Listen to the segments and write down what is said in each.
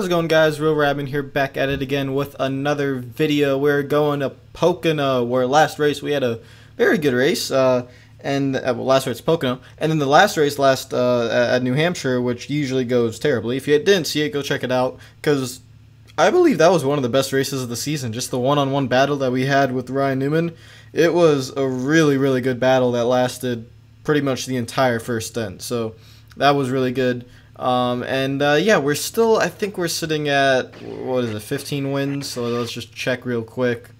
How's it going guys? Real Radman here back at it again with another video. We're going to Pocono where last race we had a very good race. Uh, and uh, well, last race Pocono, and then the last race last uh, at New Hampshire, which usually goes terribly. If you didn't see it, go check it out because I believe that was one of the best races of the season. Just the one-on-one battle that we had with Ryan Newman, it was a really really good battle that lasted pretty much the entire first stint. So that was really good. Um, and uh, yeah, we're still. I think we're sitting at what is it, 15 wins. So let's just check real quick.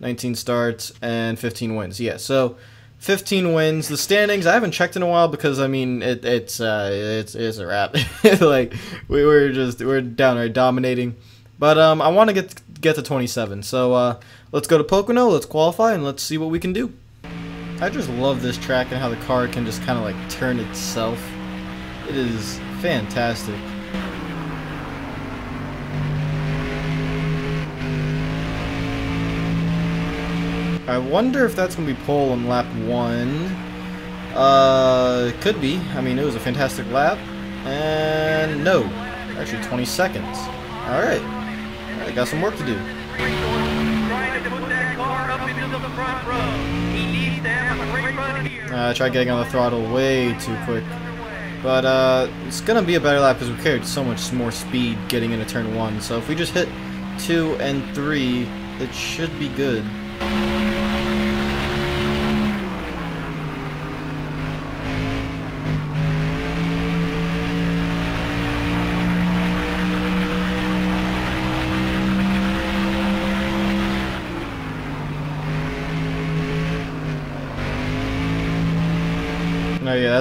19 starts and 15 wins. Yeah, so 15 wins. The standings I haven't checked in a while because I mean it, it's uh, it's it's a wrap. like we were just we're downright dominating. But um, I want to get get to 27. So uh, let's go to Pocono. Let's qualify and let's see what we can do. I just love this track and how the car can just kind of like turn itself. It is fantastic. I wonder if that's going to be pole on lap one. Uh, it could be. I mean, it was a fantastic lap. And no, actually 20 seconds. All right, I got some work to do. Uh, I tried getting on the throttle way too quick. But uh, it's going to be a better lap because we carried so much more speed getting into turn 1. So if we just hit 2 and 3, it should be good.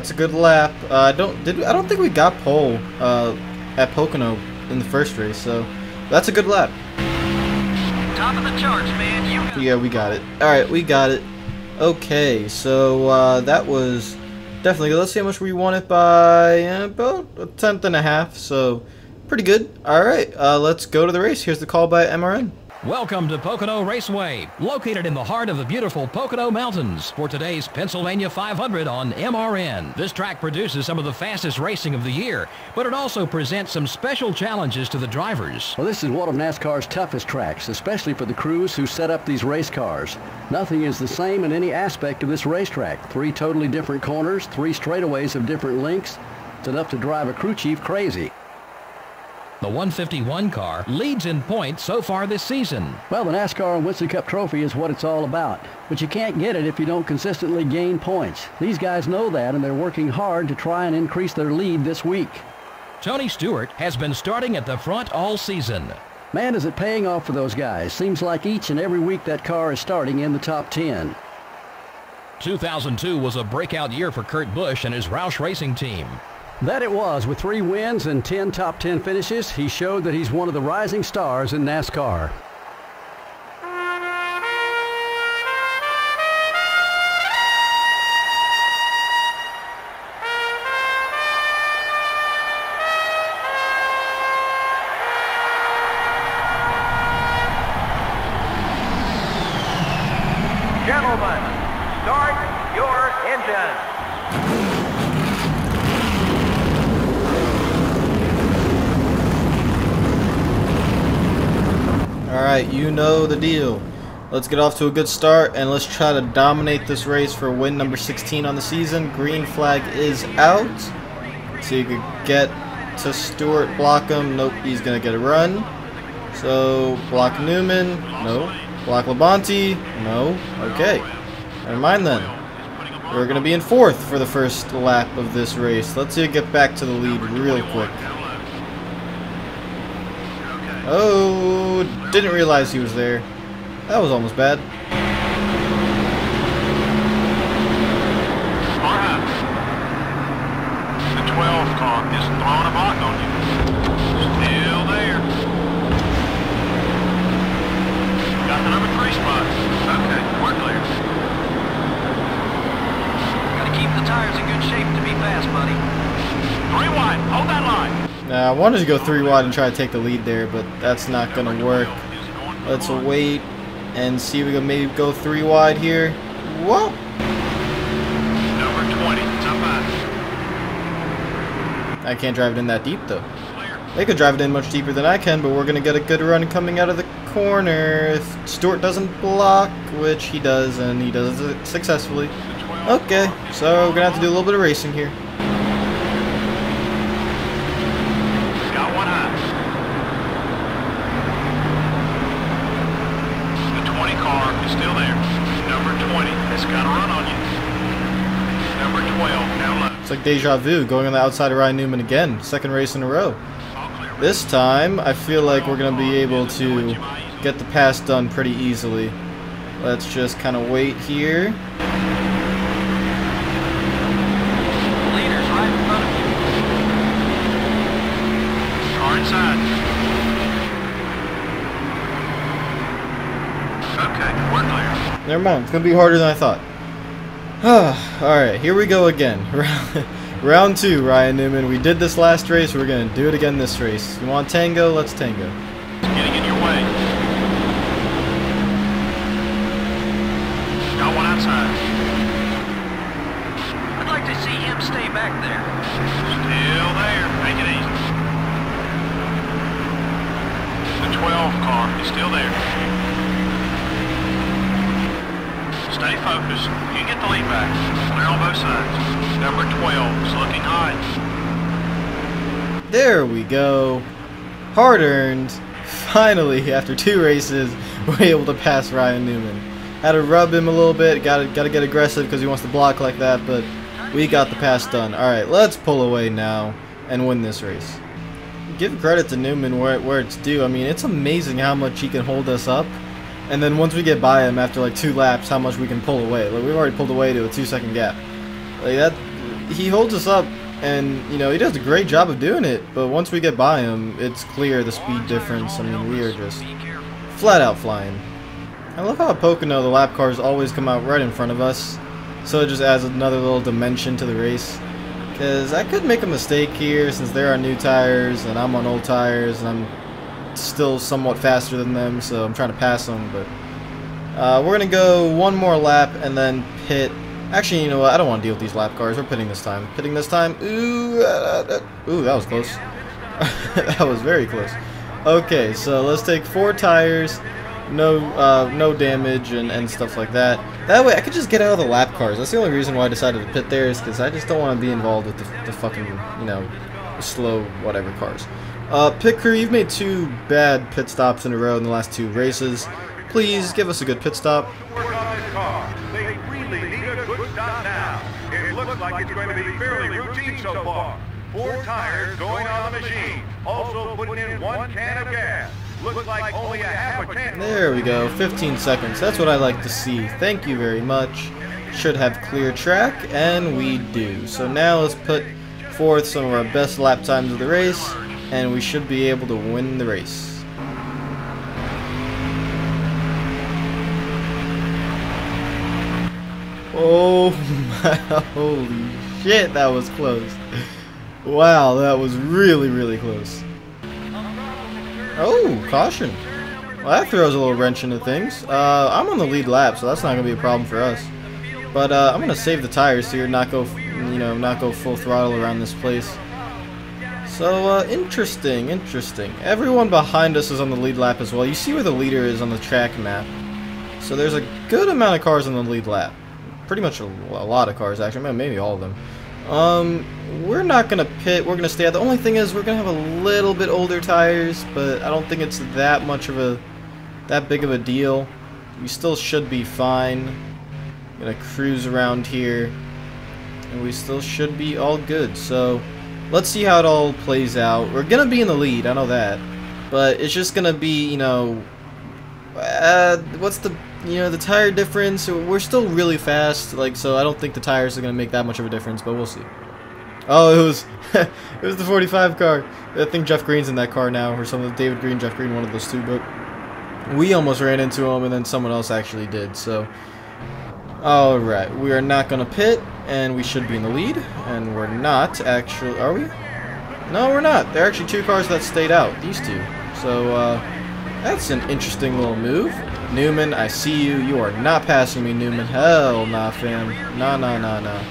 That's a good lap. Uh, I don't did I don't think we got pole uh, at Pocono in the first race, so that's a good lap. Top of the charts, man. You yeah, we got it. All right, we got it. Okay, so uh, that was definitely good. Let's see how much we won it by uh, about a tenth and a half. So pretty good. All right, uh, let's go to the race. Here's the call by MRN. Welcome to Pocono Raceway, located in the heart of the beautiful Pocono Mountains for today's Pennsylvania 500 on MRN. This track produces some of the fastest racing of the year, but it also presents some special challenges to the drivers. Well, this is one of NASCAR's toughest tracks, especially for the crews who set up these race cars. Nothing is the same in any aspect of this racetrack. Three totally different corners, three straightaways of different lengths. It's enough to drive a crew chief crazy. The 151 car leads in points so far this season. Well, the NASCAR Winston Cup Trophy is what it's all about. But you can't get it if you don't consistently gain points. These guys know that, and they're working hard to try and increase their lead this week. Tony Stewart has been starting at the front all season. Man, is it paying off for those guys. Seems like each and every week that car is starting in the top 10. 2002 was a breakout year for Kurt Busch and his Roush Racing team. That it was. With three wins and 10 top 10 finishes, he showed that he's one of the rising stars in NASCAR. Gentlemen, start your engine. Alright, you know the deal. Let's get off to a good start and let's try to dominate this race for win number 16 on the season. Green flag is out. So you could get to Stewart, block him. Nope, he's going to get a run. So, block Newman. No. Block Labonte. No. Okay. Never mind then. We're going to be in fourth for the first lap of this race. Let's see get back to the lead real quick. Oh, didn't realize he was there. That was almost bad. The 12 car is throwing a block on you. Still there. Got the number three spot. Okay, we're clear. Gotta keep the tires in good shape to be fast, buddy. Three wide. Hold that line. Now, I wanted to go three wide and try to take the lead there, but that's not going to work. Let's wait and see if we can maybe go three wide here. Whoa! Number 20. Top. I can't drive it in that deep, though. They could drive it in much deeper than I can, but we're going to get a good run coming out of the corner if Stewart doesn't block, which he does, and he does it successfully. Okay, so we're going to have to do a little bit of racing here. Got one high. The 20 car is still there. Number 20 has got a run on you. Number 12 now low. It's like deja vu, going on the outside of Ryan Newman again, second race in a row. This time, I feel like we're going to be able to get the pass done pretty easily. Let's just kind of wait here. Leaders right in front of you. Car inside. Okay, we're clear. Never mind, it's going to be harder than I thought. Alright, here we go again. Round two, Ryan Newman. We did this last race, we're going to do it again this race. You want tango? Let's tango. Getting in your way. Got one outside. I'd like to see him stay back there. Still there. Make it easy. The 12 car is still there. Focused. You get the lead back. Clear on both sides. Number 12 is looking hot. There we go. Hard earned. Finally, after two races, we're able to pass Ryan Newman. Had to rub him a little bit. Got to got to get aggressive because he wants to block like that. But we got the pass done. All right, let's pull away now and win this race. Give credit to Newman where where it's due. I mean, it's amazing how much he can hold us up. And then once we get by him after like two laps, how much we can pull away. Like we've already pulled away to a two second gap. Like that, he holds us up, and you know he does a great job of doing it. But once we get by him, it's clear the speed difference. I mean, we are just flat out flying. I love how Pocono the lap cars always come out right in front of us, so it just adds another little dimension to the race. Because I could make a mistake here since there are new tires and I'm on old tires and I'm still somewhat faster than them, so I'm trying to pass them. But uh, we're gonna go one more lap and then pit. Actually, you know what? I don't want to deal with these lap cars. We're pitting this time. Pitting this time. Ooh, uh, uh, ooh, that was close. that was very close. Okay, so let's take four tires, no uh, no damage and, and stuff like that. That way I could just get out of the lap cars. That's the only reason why I decided to pit there is because I just don't want to be involved with the, the fucking, you know, slow whatever cars. Uh, pit crew, you've made two bad pit stops in a row in the last two races. Please give us a good pit stop. Four tires going on the machine. Also putting in one can of gas. Looks like only a half a tank. There we go, 15 seconds. That's what I like to see. Thank you very much. Should have clear track, and we do. So now let's put forth some of our best lap times of the race, and we should be able to win the race. Oh my, holy shit, that was close. Wow, that was really, really close. Oh, caution. Well, that throws a little wrench into things. Uh, I'm on the lead lap, so that's not gonna be a problem for us. But uh, I'm gonna save the tires here, not go, you know, not go full throttle around this place. So uh, interesting, interesting. Everyone behind us is on the lead lap as well. You see where the leader is on the track map. So there's a good amount of cars on the lead lap. Pretty much a, a lot of cars, actually. Maybe all of them. Um, we're not gonna pit. We're gonna stay out. The only thing is we're gonna have a little bit older tires, but I don't think it's that much of a that big of a deal. We still should be fine. Gonna cruise around here, and we still should be all good. So let's see how it all plays out. We're gonna be in the lead. I know that, but it's just gonna be you know, uh, what's the you know the tire difference? We're still really fast. Like so, I don't think the tires are gonna make that much of a difference, but we'll see. Oh, it was it was the 45 car. I think Jeff Green's in that car now, or some of David Green, Jeff Green, one of those two. But we almost ran into him, and then someone else actually did. So, all right, we are not gonna pit, and we should be in the lead, and we're not actually. Are we? No, we're not. There are actually two cars that stayed out. These two. So uh, that's an interesting little move. Newman, I see you. You are not passing me, Newman. Hell nah, fam. Nah, nah, nah, nah.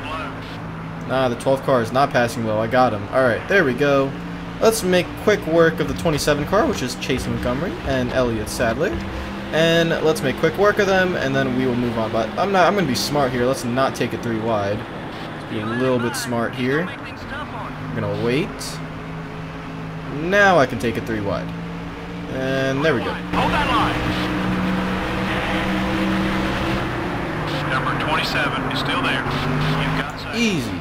12. Nah, the 12th car is not passing low. I got him. Alright, there we go. Let's make quick work of the 27 car, which is Chase Montgomery and Elliott Sadler. And let's make quick work of them, and then we will move on. But I'm not. I'm gonna be smart here. Let's not take it three wide. Let's be a little bit smart here. Make things tough on you. I'm gonna wait. Now I can take it three wide. And there we go. Hold that line. Number 27 is still there. You've got second. Easy.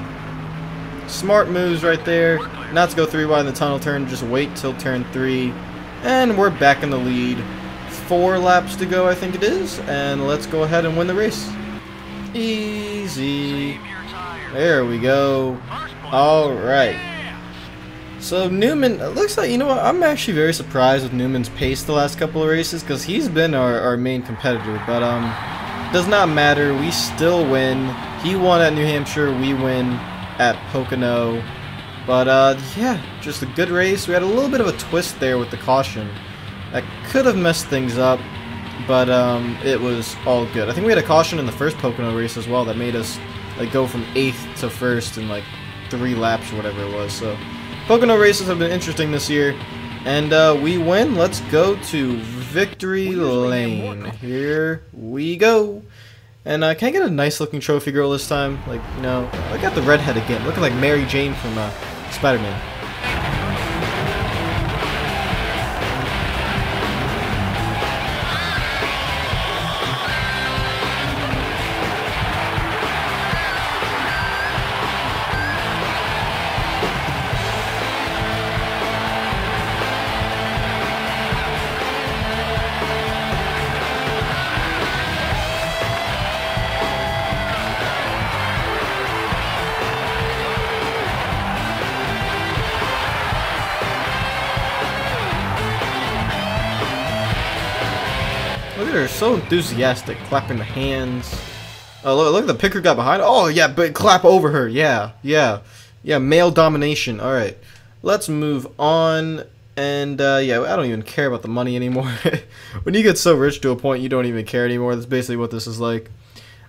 Smart moves right there. Not to go three wide in the tunnel turn, just wait till turn three. And we're back in the lead. Four laps to go, I think it is. And let's go ahead and win the race. Easy. There we go. Alright. So Newman, it looks like, you know what, I'm actually very surprised with Newman's pace the last couple of races because he's been our, our main competitor. But, um, does not matter. We still win. He won at New Hampshire. We win at Pocono. But, uh, yeah, just a good race. We had a little bit of a twist there with the caution. That could have messed things up, but, um, it was all good. I think we had a caution in the first Pocono race as well that made us, like, go from 8th to 1st in, like, three laps or whatever it was. So, Pocono races have been interesting this year. And uh, we win. Let's go to Victory Lane. Here we go. And uh, can I get a nice looking trophy girl this time? Like, you know, I got the redhead again. Looking like Mary Jane from uh, Spider Her, so enthusiastic, clapping the hands. Oh, look, look at the picker got behind. Oh, yeah, but clap over her. Yeah, yeah, yeah. Male domination. All right, let's move on. And uh, yeah, I don't even care about the money anymore. when you get so rich to a point, you don't even care anymore. That's basically what this is like.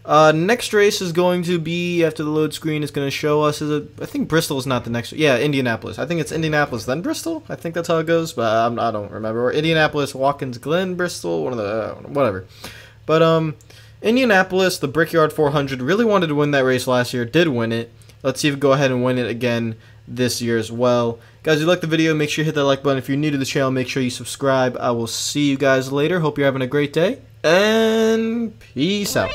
Uh, next race is going to be after the load screen is going to show us. Is it? I think Bristol is not the next. Yeah, Indianapolis. I think it's Indianapolis then Bristol. I think that's how it goes, but I'm, I don't remember. Or Indianapolis, Watkins Glen, Bristol, one of the uh, whatever. But um, Indianapolis, the Brickyard 400 really wanted to win that race last year. Did win it. Let's see if we go ahead and win it again this year as well. Guys, if you like the video, make sure you hit that like button. If you're new to the channel, make sure you subscribe. I will see you guys later. Hope you're having a great day. And peace out.